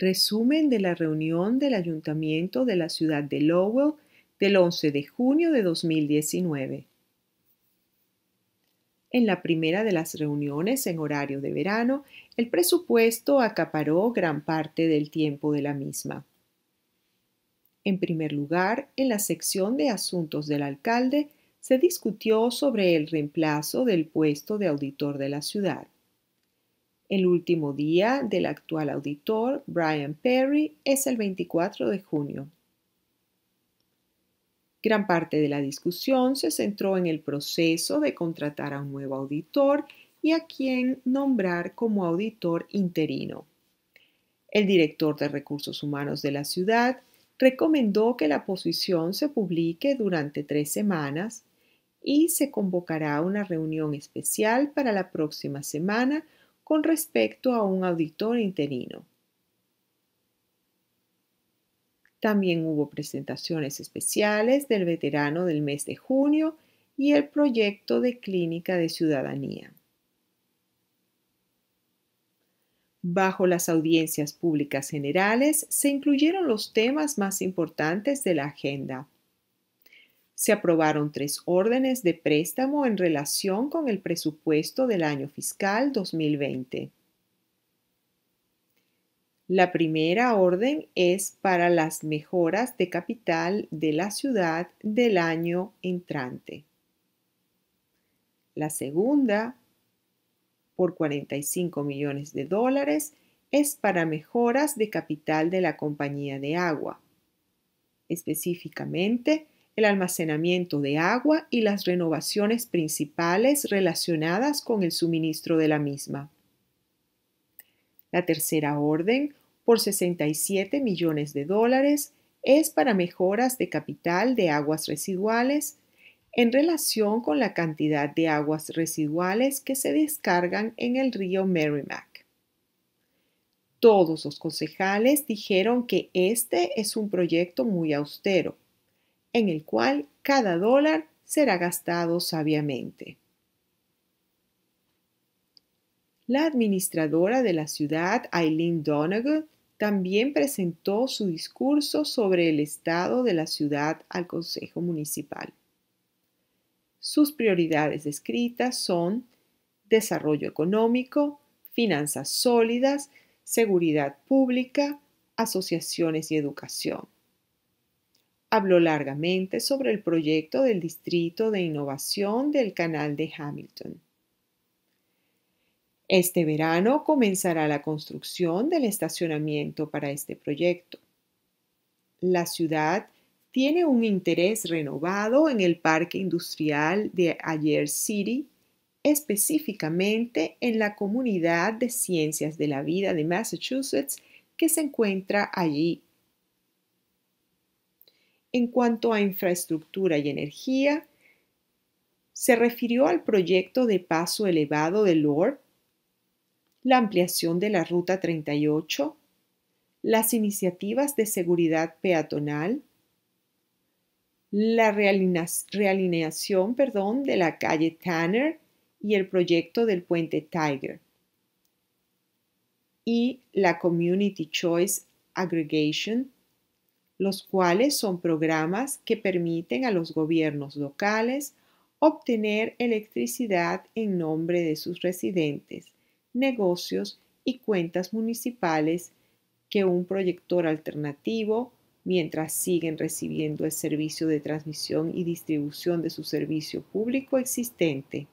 Resumen de la reunión del Ayuntamiento de la ciudad de Lowell del 11 de junio de 2019. En la primera de las reuniones en horario de verano, el presupuesto acaparó gran parte del tiempo de la misma. En primer lugar, en la sección de asuntos del alcalde, se discutió sobre el reemplazo del puesto de auditor de la ciudad. El último día del actual auditor, Brian Perry, es el 24 de junio. Gran parte de la discusión se centró en el proceso de contratar a un nuevo auditor y a quien nombrar como auditor interino. El director de recursos humanos de la ciudad recomendó que la posición se publique durante tres semanas y se convocará una reunión especial para la próxima semana con respecto a un auditor interino. También hubo presentaciones especiales del veterano del mes de junio y el proyecto de clínica de ciudadanía. Bajo las audiencias públicas generales se incluyeron los temas más importantes de la agenda se aprobaron tres órdenes de préstamo en relación con el presupuesto del año fiscal 2020. La primera orden es para las mejoras de capital de la ciudad del año entrante. La segunda, por 45 millones de dólares, es para mejoras de capital de la compañía de agua. Específicamente, el almacenamiento de agua y las renovaciones principales relacionadas con el suministro de la misma. La tercera orden, por 67 millones de dólares, es para mejoras de capital de aguas residuales en relación con la cantidad de aguas residuales que se descargan en el río Merrimack. Todos los concejales dijeron que este es un proyecto muy austero en el cual cada dólar será gastado sabiamente. La administradora de la ciudad, Eileen Donegal, también presentó su discurso sobre el estado de la ciudad al Consejo Municipal. Sus prioridades descritas son desarrollo económico, finanzas sólidas, seguridad pública, asociaciones y educación habló largamente sobre el proyecto del Distrito de Innovación del Canal de Hamilton. Este verano comenzará la construcción del estacionamiento para este proyecto. La ciudad tiene un interés renovado en el parque industrial de Ayer City, específicamente en la comunidad de ciencias de la vida de Massachusetts que se encuentra allí en cuanto a infraestructura y energía, se refirió al proyecto de paso elevado de Lord, la ampliación de la Ruta 38, las iniciativas de seguridad peatonal, la realineación perdón, de la calle Tanner y el proyecto del puente Tiger, y la Community Choice Aggregation los cuales son programas que permiten a los gobiernos locales obtener electricidad en nombre de sus residentes, negocios y cuentas municipales que un proyector alternativo mientras siguen recibiendo el servicio de transmisión y distribución de su servicio público existente.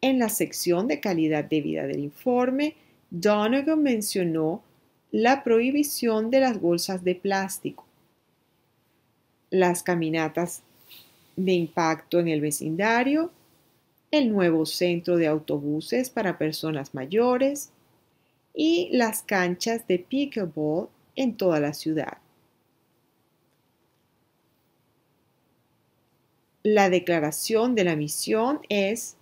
En la sección de calidad de vida del informe, Donegan mencionó la prohibición de las bolsas de plástico, las caminatas de impacto en el vecindario, el nuevo centro de autobuses para personas mayores y las canchas de pickleball en toda la ciudad. La declaración de la misión es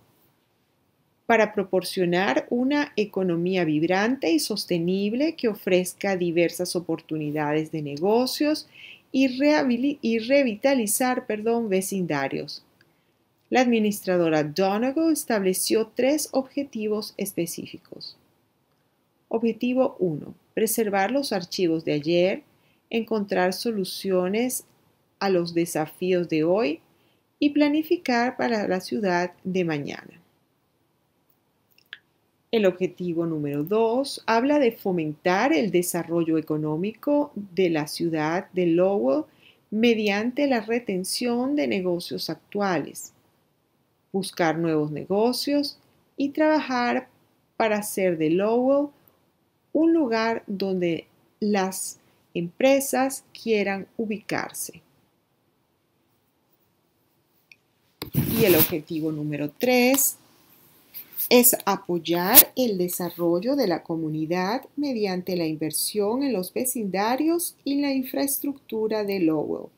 para proporcionar una economía vibrante y sostenible que ofrezca diversas oportunidades de negocios y, revitalizar perdón, vecindarios. La administradora Donegal estableció tres objetivos específicos. Objetivo 1. Preservar los archivos de ayer, encontrar soluciones a los desafíos de hoy y planificar para la ciudad de mañana. El objetivo número 2 habla de fomentar el desarrollo económico de la ciudad de Lowell mediante la retención de negocios actuales, buscar nuevos negocios y trabajar para hacer de Lowell un lugar donde las empresas quieran ubicarse. Y el objetivo número 3 es apoyar el desarrollo de la comunidad mediante la inversión en los vecindarios y la infraestructura de Lowell.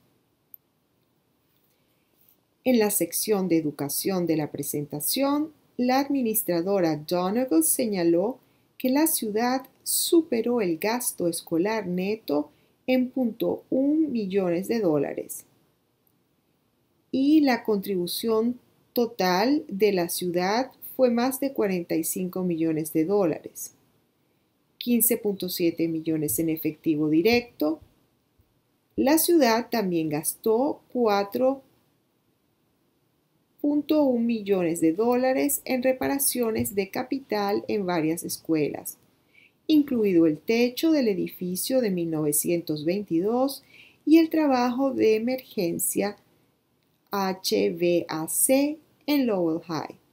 En la sección de educación de la presentación, la administradora Donegal señaló que la ciudad superó el gasto escolar neto en .1 millones de dólares y la contribución total de la ciudad fue más de 45 millones de dólares, 15.7 millones en efectivo directo. La ciudad también gastó 4.1 millones de dólares en reparaciones de capital en varias escuelas, incluido el techo del edificio de 1922 y el trabajo de emergencia HVAC en Lowell High.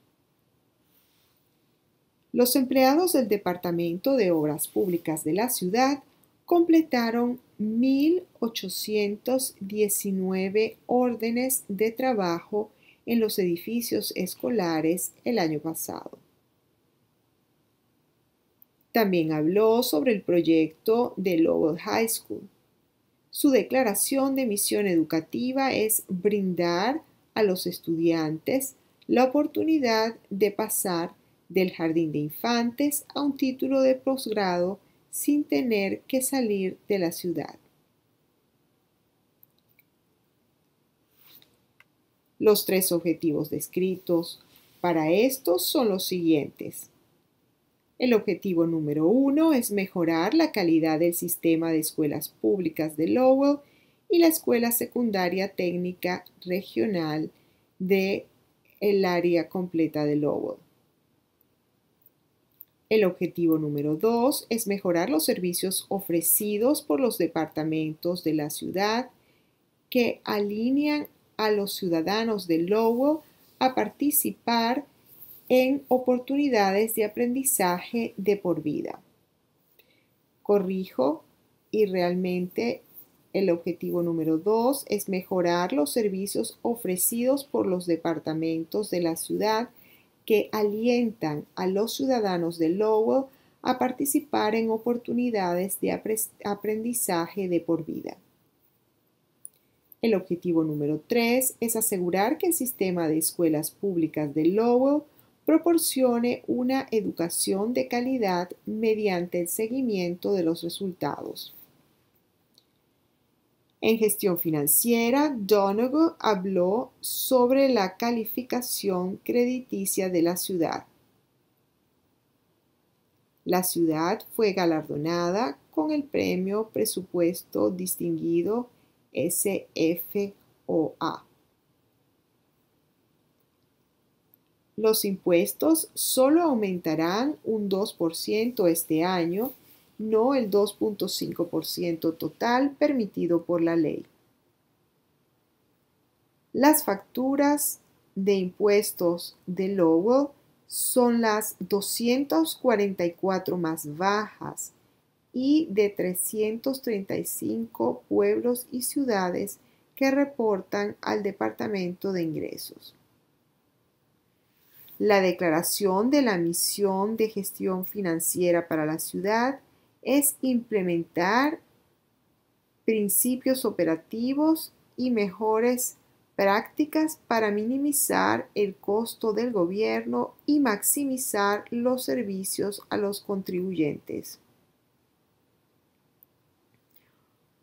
Los empleados del Departamento de Obras Públicas de la ciudad completaron 1.819 órdenes de trabajo en los edificios escolares el año pasado. También habló sobre el proyecto de Lowell High School. Su declaración de misión educativa es brindar a los estudiantes la oportunidad de pasar del jardín de infantes a un título de posgrado sin tener que salir de la ciudad. Los tres objetivos descritos para estos son los siguientes. El objetivo número uno es mejorar la calidad del sistema de escuelas públicas de Lowell y la escuela secundaria técnica regional de el área completa de Lowell. El objetivo número dos es mejorar los servicios ofrecidos por los departamentos de la ciudad que alinean a los ciudadanos de Lowell a participar en oportunidades de aprendizaje de por vida. Corrijo y realmente el objetivo número dos es mejorar los servicios ofrecidos por los departamentos de la ciudad que alientan a los ciudadanos de Lowell a participar en oportunidades de aprendizaje de por vida. El objetivo número 3 es asegurar que el sistema de escuelas públicas de Lowell proporcione una educación de calidad mediante el seguimiento de los resultados. En gestión financiera, Donegal habló sobre la calificación crediticia de la ciudad. La ciudad fue galardonada con el premio Presupuesto Distinguido SFOA. Los impuestos solo aumentarán un 2% este año no el 2.5% total permitido por la ley. Las facturas de impuestos de Lowell son las 244 más bajas y de 335 pueblos y ciudades que reportan al Departamento de Ingresos. La declaración de la misión de gestión financiera para la ciudad es implementar principios operativos y mejores prácticas para minimizar el costo del gobierno y maximizar los servicios a los contribuyentes.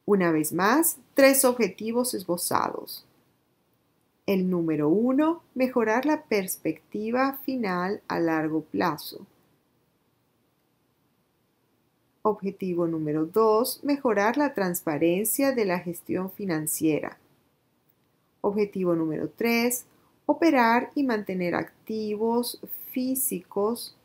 Una vez más, tres objetivos esbozados. El número uno, mejorar la perspectiva final a largo plazo. Objetivo número 2. Mejorar la transparencia de la gestión financiera. Objetivo número 3. Operar y mantener activos físicos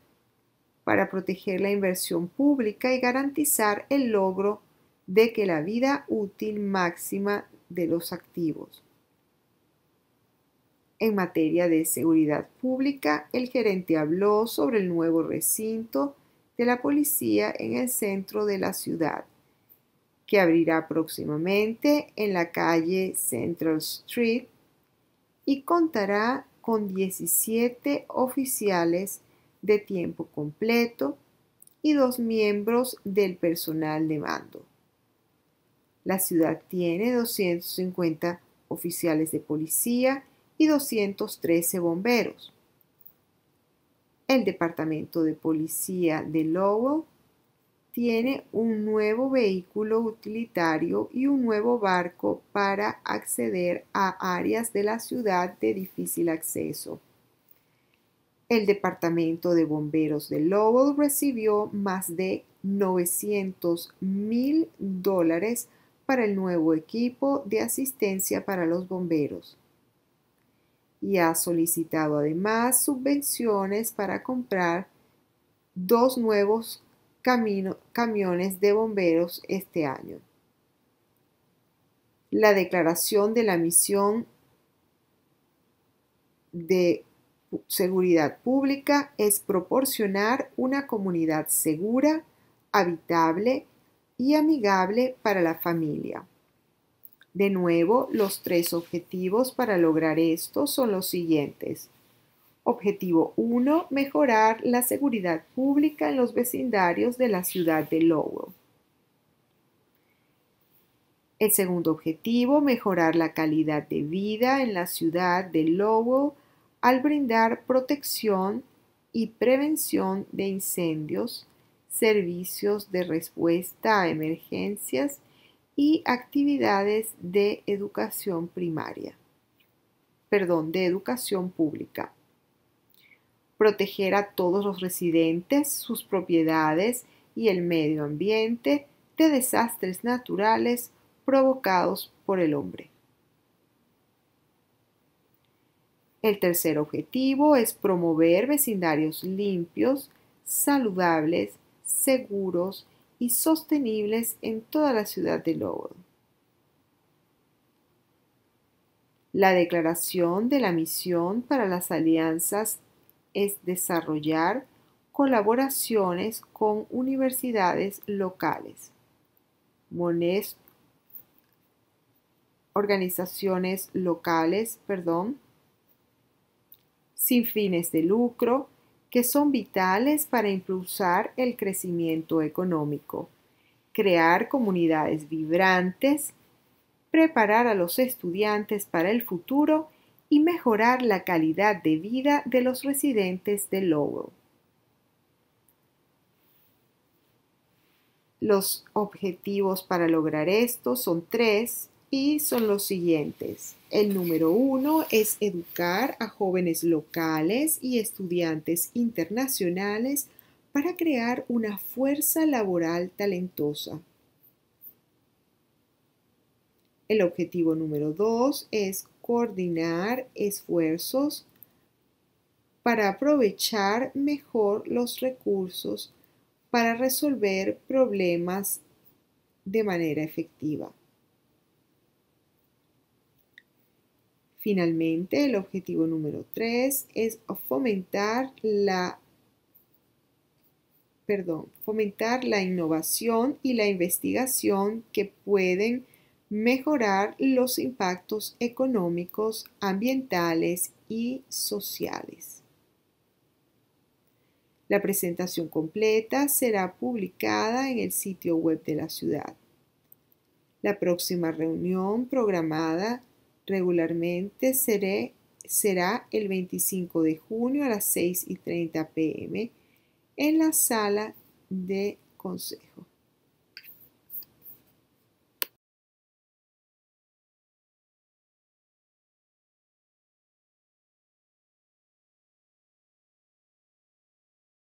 para proteger la inversión pública y garantizar el logro de que la vida útil máxima de los activos. En materia de seguridad pública, el gerente habló sobre el nuevo recinto de la policía en el centro de la ciudad, que abrirá próximamente en la calle Central Street y contará con 17 oficiales de tiempo completo y dos miembros del personal de mando. La ciudad tiene 250 oficiales de policía y 213 bomberos. El Departamento de Policía de Lowell tiene un nuevo vehículo utilitario y un nuevo barco para acceder a áreas de la ciudad de difícil acceso. El Departamento de Bomberos de Lowell recibió más de 900 mil dólares para el nuevo equipo de asistencia para los bomberos y ha solicitado además subvenciones para comprar dos nuevos camiones de bomberos este año. La declaración de la misión de seguridad pública es proporcionar una comunidad segura, habitable y amigable para la familia. De nuevo, los tres objetivos para lograr esto son los siguientes. Objetivo 1. Mejorar la seguridad pública en los vecindarios de la ciudad de Lowell. El segundo objetivo, mejorar la calidad de vida en la ciudad de Lowell al brindar protección y prevención de incendios, servicios de respuesta a emergencias y actividades de educación primaria, perdón, de educación pública. Proteger a todos los residentes, sus propiedades y el medio ambiente de desastres naturales provocados por el hombre. El tercer objetivo es promover vecindarios limpios, saludables, seguros y sostenibles en toda la ciudad de Lowell. La declaración de la misión para las alianzas es desarrollar colaboraciones con universidades locales, organizaciones locales, perdón, sin fines de lucro, que son vitales para impulsar el crecimiento económico, crear comunidades vibrantes, preparar a los estudiantes para el futuro y mejorar la calidad de vida de los residentes de Lowell. Los objetivos para lograr esto son tres y son los siguientes. El número uno es educar a jóvenes locales y estudiantes internacionales para crear una fuerza laboral talentosa. El objetivo número dos es coordinar esfuerzos para aprovechar mejor los recursos para resolver problemas de manera efectiva. Finalmente, el objetivo número 3 es fomentar la, perdón, fomentar la innovación y la investigación que pueden mejorar los impactos económicos, ambientales y sociales. La presentación completa será publicada en el sitio web de la ciudad. La próxima reunión programada regularmente será el 25 de junio a las 6 y 30 pm en la sala de consejo.